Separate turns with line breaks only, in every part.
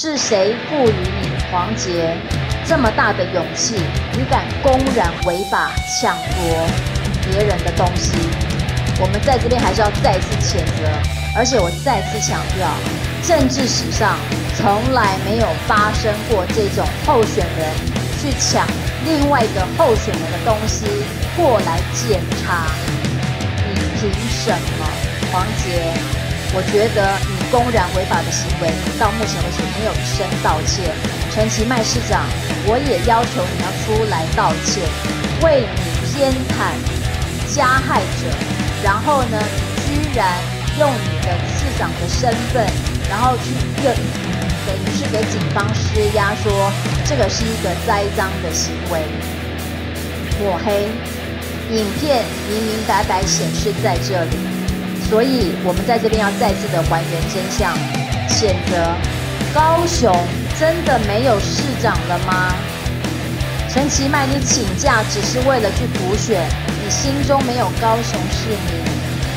是谁赋予你黄杰这么大的勇气？你敢公然违法抢夺别人的东西？我们在这边还是要再次谴责，而且我再次强调，政治史上从来没有发生过这种候选人去抢另外一个候选人的东西过来检查。你凭什么，黄杰？我觉得你公然违法的行为，到目前为止没有一声道歉。陈其迈市长，我也要求你要出来道歉，为你偏袒加害者，然后呢，居然用你的市长的身份，然后去又等于是给警方施压，说这个是一个栽赃的行为，抹黑，影片明明白白显示在这里。所以，我们在这边要再次的还原真相，谴责高雄真的没有市长了吗？陈其迈，你请假只是为了去补选，你心中没有高雄市民，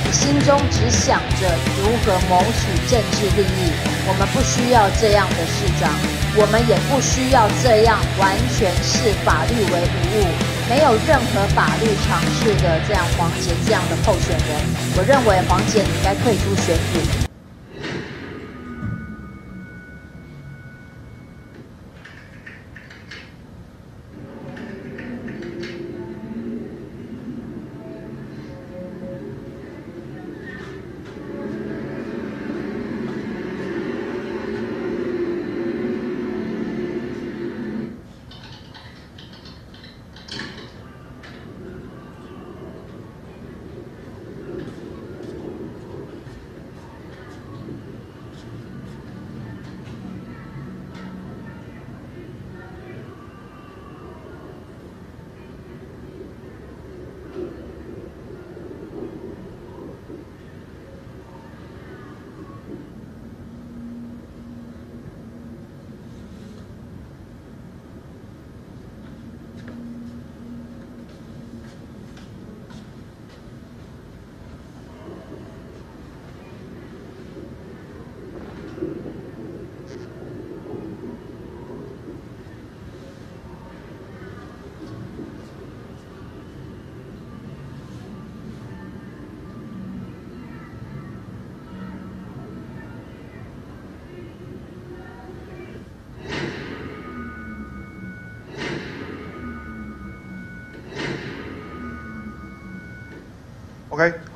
你心中只想着如何谋取政治利益。我们不需要这样的市长，我们也不需要这样完全视法律为无物。没有任何法律尝试的这样黄杰这样的候选人，我认为黄杰你应该退出选举。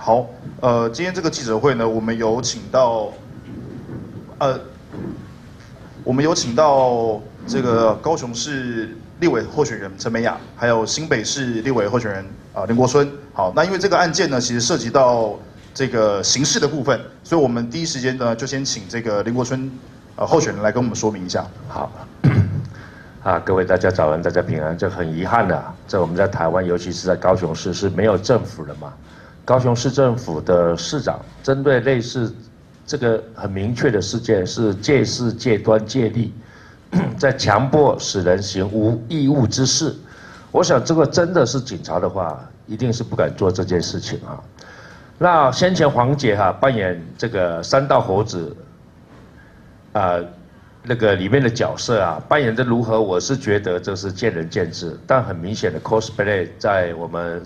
好，呃，今天这个记者会呢，我们有请到，呃，我们有请到这个高雄市立委候选人陈美雅，还有新北市立委候选人啊林国春。好，那因为这个案件呢，其实涉及到这个刑事的部分，所以我们第一时间呢，就先请这个林国春呃候选人来跟我们说明一下。
好，啊，各位大家早安，大家平安。这很遗憾的，在我们在台湾，尤其是在高雄市是没有政府的嘛。高雄市政府的市长针对类似这个很明确的事件，是借势借端借力，在强迫使人行无义务之事。我想这个真的是警察的话，一定是不敢做这件事情啊。那先前黄杰哈扮演这个三道猴子，啊，那个里面的角色啊，扮演的如何，我是觉得这是见仁见智。但很明显的 cosplay 在我们。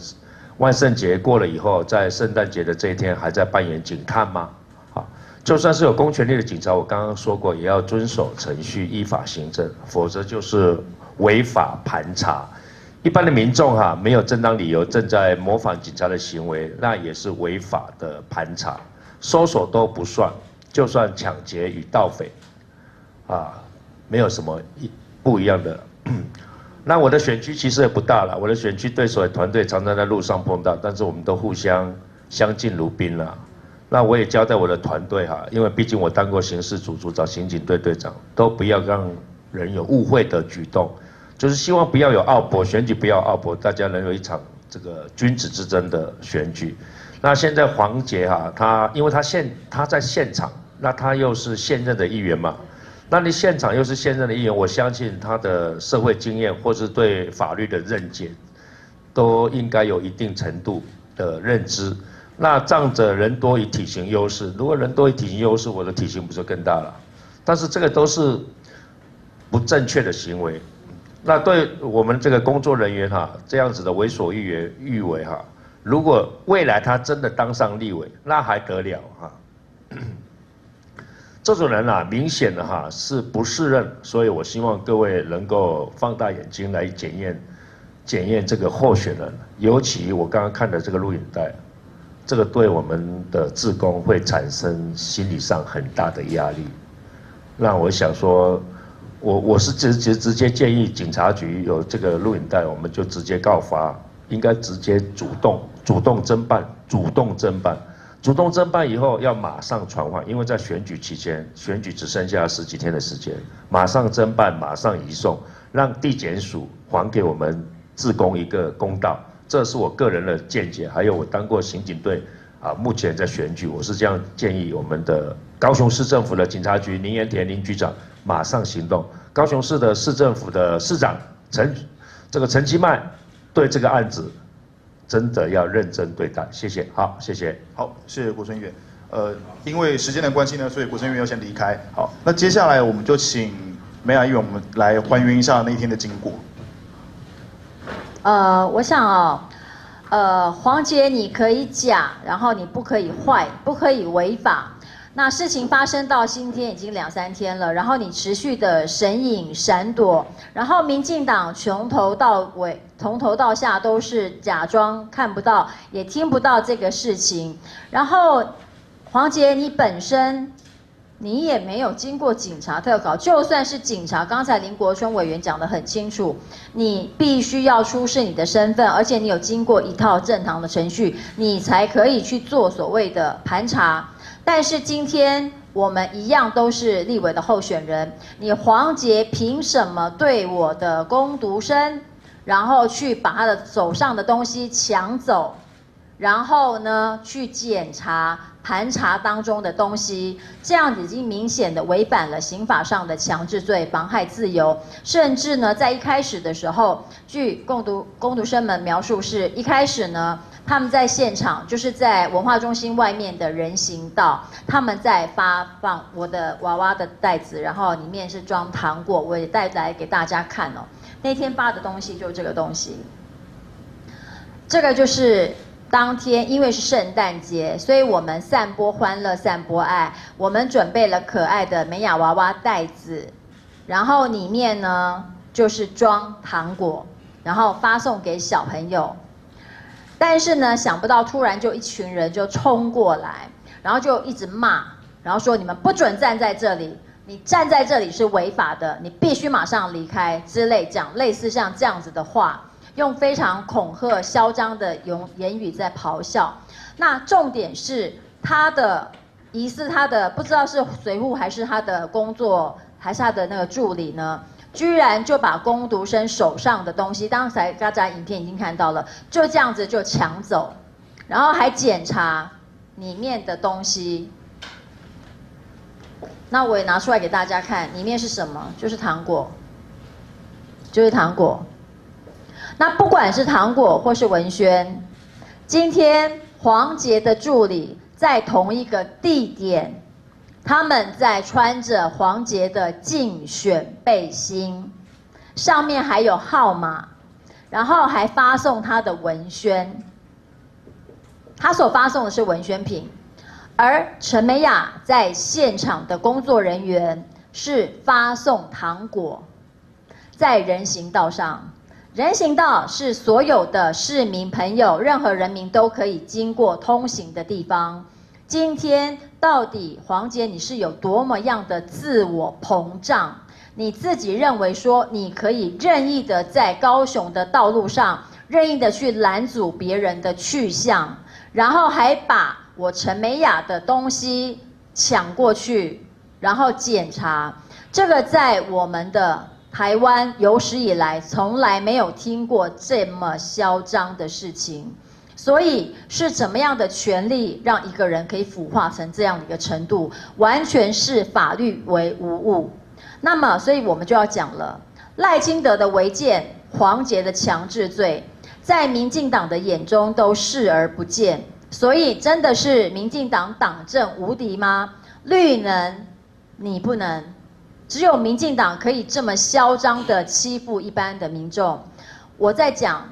万圣节过了以后，在圣诞节的这一天还在扮演警探吗？啊，就算是有公权力的警察，我刚刚说过，也要遵守程序、依法行政，否则就是违法盘查。一般的民众哈，没有正当理由正在模仿警察的行为，那也是违法的盘查，搜索都不算。就算抢劫与盗匪，啊，没有什么一不一样的。那我的选区其实也不大了，我的选区对手的团队常常在路上碰到，但是我们都互相相敬如宾了。那我也交代我的团队哈，因为毕竟我当过刑事组组长、刑警队队长，都不要让人有误会的举动，就是希望不要有奥博选举，不要奥博，大家能有一场这个君子之争的选举。那现在黄杰哈，他因为他现他在现场，那他又是现任的议员嘛。那你现场又是现任的议员，我相信他的社会经验或是对法律的认解，都应该有一定程度的认知。那仗着人多以体型优势，如果人多以体型优势，我的体型不就更大了？但是这个都是不正确的行为。那对我们这个工作人员哈，这样子的为所欲为欲为哈，如果未来他真的当上立委，那还得了哈？这种人啊，明显的哈是不适任，所以我希望各位能够放大眼睛来检验，检验这个候选人。尤其我刚刚看的这个录影带，这个对我们的职工会产生心理上很大的压力。那我想说，我我是直直直接建议警察局有这个录影带，我们就直接告发，应该直接主动主动侦办，主动侦办。主动侦办以后要马上传唤，因为在选举期间，选举只剩下十几天的时间，马上侦办，马上移送，让地检署还给我们自工一个公道。这是我个人的见解，还有我当过刑警队，啊，目前在选举，我是这样建议我们的高雄市政府的警察局林延田林局长马上行动，高雄市的市政府的市长陈这个陈其迈对这个案子。真的要认真对待，谢谢。好，谢谢。
好，谢谢国春远。呃，因为时间的关系呢，所以国春远要先离开。好，那接下来我们就请梅雅议员，我们来还原一下那一天的经过。
呃，我想哦，呃，黄杰你可以假，然后你不可以坏，不可以违法。那事情发生到今天已经两三天了，然后你持续的神隐闪躲，然后民进党从头到尾、从头到下都是假装看不到，也听不到这个事情。然后黄杰，你本身你也没有经过警察特考，就算是警察，刚才林国春委员讲得很清楚，你必须要出示你的身份，而且你有经过一套正常的程序，你才可以去做所谓的盘查。但是今天我们一样都是立委的候选人，你黄杰凭什么对我的攻读生，然后去把他的手上的东西抢走，然后呢去检查盘查当中的东西，这样子已经明显的违反了刑法上的强制罪，妨害自由，甚至呢在一开始的时候，据共读攻读生们描述是一开始呢。他们在现场，就是在文化中心外面的人行道，他们在发放我的娃娃的袋子，然后里面是装糖果，我也带来给大家看哦。那天发的东西就是这个东西，这个就是当天，因为是圣诞节，所以我们散播欢乐，散播爱，我们准备了可爱的美雅娃娃袋子，然后里面呢就是装糖果，然后发送给小朋友。但是呢，想不到突然就一群人就冲过来，然后就一直骂，然后说你们不准站在这里，你站在这里是违法的，你必须马上离开之类讲类似像这样子的话，用非常恐吓、嚣张的用言语在咆哮。那重点是他的疑似他的不知道是随扈还是他的工作还是他的那个助理呢？居然就把攻读生手上的东西，刚才大家影片已经看到了，就这样子就抢走，然后还检查里面的东西。那我也拿出来给大家看，里面是什么？就是糖果，就是糖果。那不管是糖果或是文宣，今天黄杰的助理在同一个地点。他们在穿着黄杰的竞选背心，上面还有号码，然后还发送他的文宣。他所发送的是文宣品，而陈美雅在现场的工作人员是发送糖果，在人行道上。人行道是所有的市民朋友，任何人民都可以经过通行的地方。今天到底黄杰你是有多么样的自我膨胀？你自己认为说你可以任意的在高雄的道路上任意的去拦阻别人的去向，然后还把我陈美雅的东西抢过去，然后检查，这个在我们的台湾有史以来从来没有听过这么嚣张的事情。所以是怎么样的权利让一个人可以腐化成这样的一个程度？完全是法律为无物。那么，所以我们就要讲了，赖清德的违建、黄杰的强制罪，在民进党的眼中都视而不见。所以，真的是民进党党政无敌吗？绿能你不能，只有民进党可以这么嚣张的欺负一般的民众。我在讲，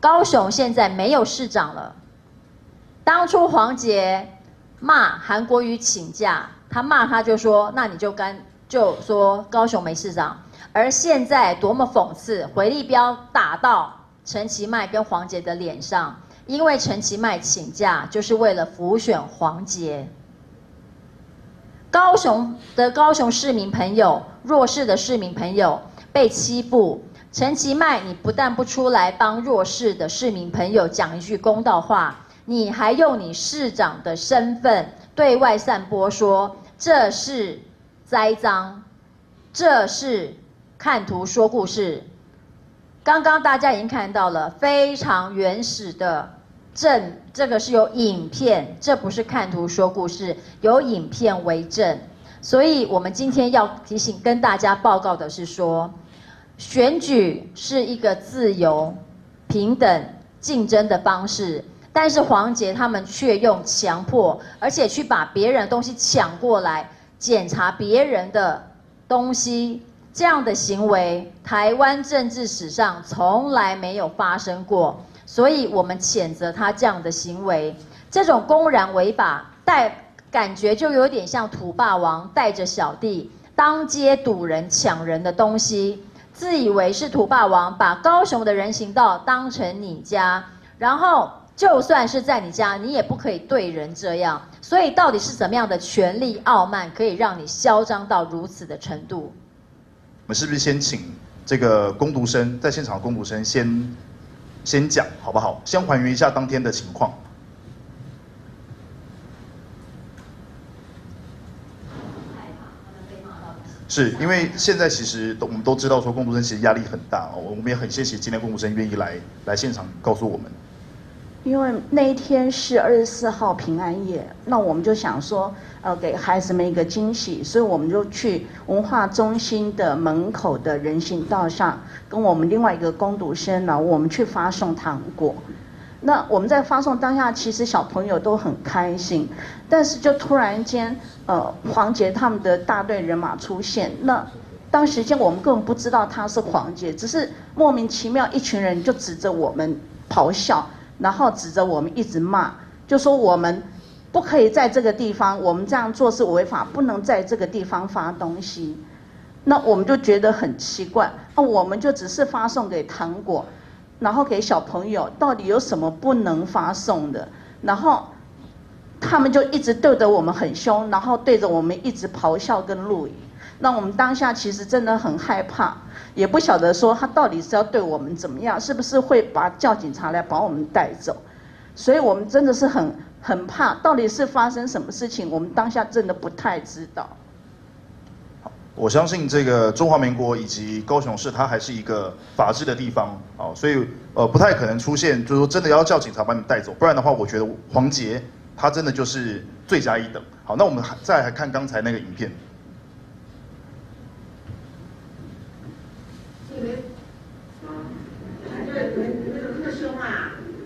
高雄现在没有市长了。当初黄杰骂韩国瑜请假，他骂他就说，那你就干就说高雄没市长。而现在多么讽刺，回力标打到陈其迈跟黄杰的脸上，因为陈其迈请假就是为了辅选黄杰。高雄的高雄市民朋友，弱势的市民朋友被欺负，陈其迈，你不但不出来帮弱势的市民朋友讲一句公道话，你还用你市长的身份对外散播说这是栽赃，这是看图说故事。刚刚大家已经看到了非常原始的。证这个是有影片，这不是看图说故事，有影片为证。所以，我们今天要提醒跟大家报告的是说，选举是一个自由、平等、竞争的方式，但是黄杰他们却用强迫，而且去把别人的东西抢过来，检查别人的东西，这样的行为，台湾政治史上从来没有发生过。所以我们谴责他这样的行为，这种公然违法，带感觉就有点像土霸王带着小弟当街堵人抢人的东西，自以为是土霸王，把高雄的人行道当成你家，然后就算是在你家，你也不可以对人这样。所以到底是怎么样的权力傲慢，可以让你嚣张到如此的程度？
我们是不是先请这个攻读生在现场攻读生先？先讲好不好？先还原一下当天的情况。是因为现在其实都我们都知道说，工读生其实压力很大哦。我们也很谢谢今天工读生愿意来来现场告诉我们。
因为那一天是二十四号平安夜，那我们就想说，呃，给孩子们一个惊喜，所以我们就去文化中心的门口的人行道上，跟我们另外一个攻读生呢，我们去发送糖果。那我们在发送当下，其实小朋友都很开心，但是就突然间，呃，黄杰他们的大队人马出现，那当时间我们根本不知道他是黄杰，只是莫名其妙一群人就指着我们咆哮。然后指着我们一直骂，就说我们不可以在这个地方，我们这样做是违法，不能在这个地方发东西。那我们就觉得很奇怪，那我们就只是发送给糖果，然后给小朋友，到底有什么不能发送的？然后他们就一直对着我们很凶，然后对着我们一直咆哮跟录影。那我们当下其实真的很害怕，也不晓得说他到底是要对我们怎么样，是不是会把叫警察来把我们带走？所以我们真的是很很怕，到底是发生什么事情？我们当下真的不太知道。
我相信这个中华民国以及高雄市，它还是一个法治的地方啊，所以呃不太可能出现，就是说真的要叫警察把你带走，不然的话，我觉得黄杰他真的就是罪加一等。好，那我们还再来看刚才那个影片。因为嗯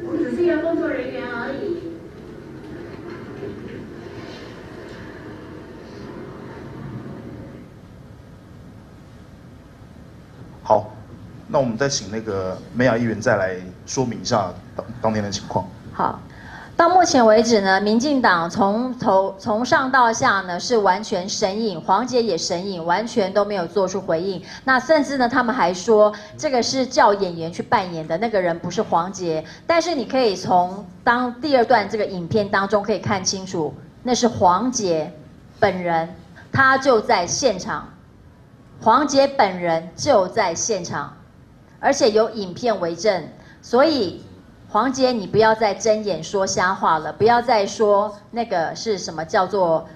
我只是一个工作人员而已，
那我们再请那个梅雅议员再来说明一下当当天的情况。
好，到目前为止呢，民进党从头从上到下呢是完全神隐，黄杰也神隐，完全都没有做出回应。那甚至呢，他们还说这个是叫演员去扮演的那个人不是黄杰，但是你可以从当第二段这个影片当中可以看清楚，那是黄杰本人，他就在现场。黄杰本人就在现场，而且有影片为证，所以黄杰，你不要再睁眼说瞎话了，不要再说那个是什么叫做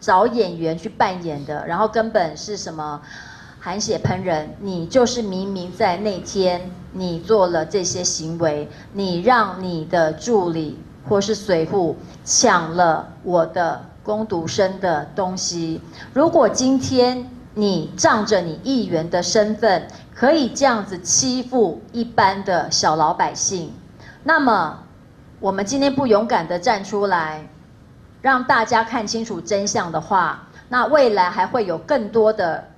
找演员去扮演的，然后根本是什么含血喷人，你就是明明在那天你做了这些行为，你让你的助理或是随扈抢了我的攻读生的东西，如果今天。你仗着你议员的身份，可以这样子欺负一般的小老百姓，那么我们今天不勇敢的站出来，让大家看清楚真相的话，那未来还会有更多的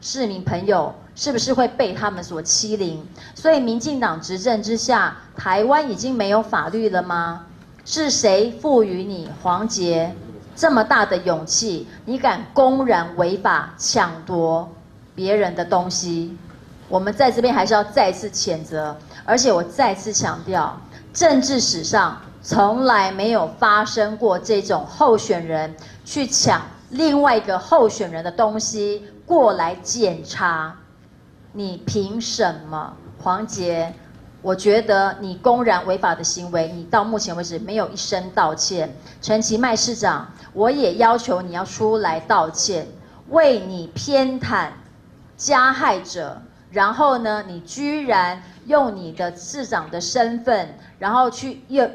市民朋友是不是会被他们所欺凌？所以民进党执政之下，台湾已经没有法律了吗？是谁赋予你黄杰这么大的勇气？你敢公然违法抢夺别人的东西？我们在这边还是要再次谴责，而且我再次强调，政治史上从来没有发生过这种候选人去抢另外一个候选人的东西过来检查，你凭什么，黄杰？我觉得你公然违法的行为，你到目前为止没有一声道歉。陈其迈市长，我也要求你要出来道歉，为你偏袒加害者。然后呢，你居然用你的市长的身份，然后去又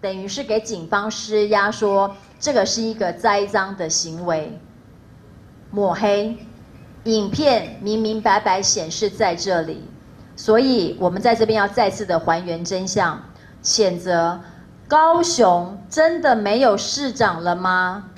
等于是给警方施压，说这个是一个栽赃的行为，抹黑，影片明明白白显示在这里，所以我们在这边要再次的还原真相，谴责高雄真的没有市长了吗？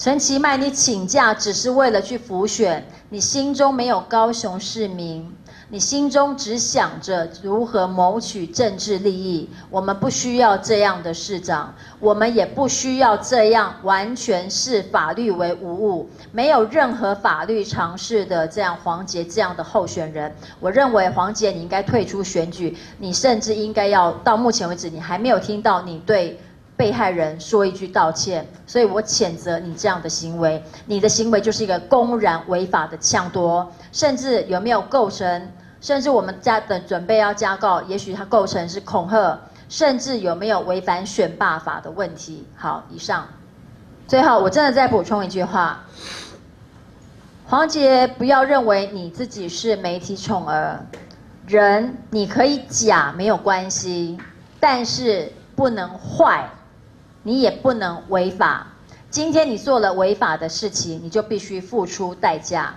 陈其迈，你请假只是为了去辅选，你心中没有高雄市民，你心中只想着如何谋取政治利益。我们不需要这样的市长，我们也不需要这样完全视法律为无物、没有任何法律常识的这样黄杰这样的候选人。我认为黄杰你应该退出选举，你甚至应该要到目前为止，你还没有听到你对。被害人说一句道歉，所以我谴责你这样的行为。你的行为就是一个公然违法的抢夺，甚至有没有构成？甚至我们加的准备要加告，也许它构成是恐吓，甚至有没有违反选罢法的问题？好，以上。最后，我真的再补充一句话：黄杰，不要认为你自己是媒体宠儿，人你可以假没有关系，但是不能坏。你也不能违法。今天你做了违法的事情你就必须付出代价。